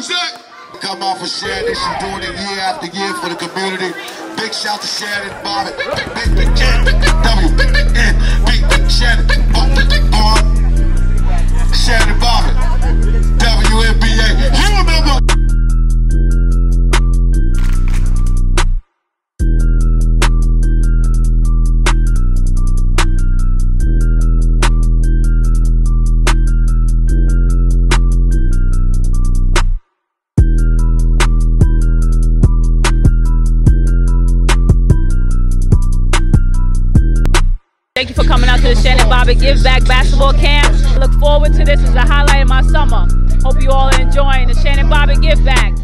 music. Come off of Shannon, she's doing it year after year for the community. Big shout to Shannon Bobbitt. Thank you for coming out to the Shannon Bobbitt Give Back Basketball Camp. I look forward to this as a highlight of my summer. Hope you all are enjoying the Shannon Bobbitt Give Back.